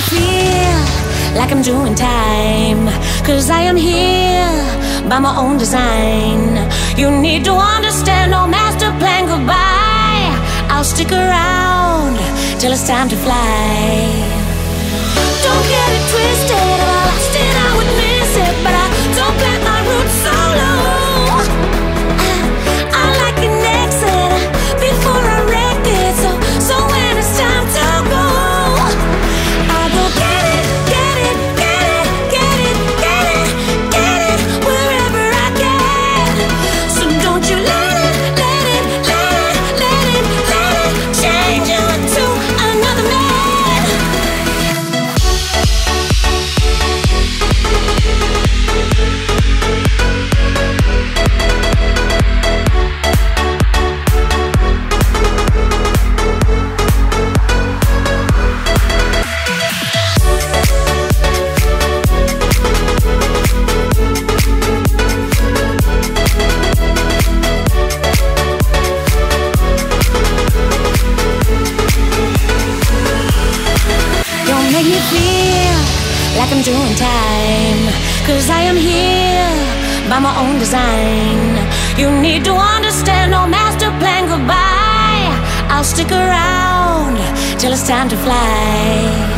feel like I'm doing time. Cause I am here by my own design. You need to understand, no master plan goodbye. I'll stick around till it's time to fly. Me feel like I'm doing time. Cause I am here by my own design. You need to understand, no master plan goodbye. I'll stick around till it's time to fly.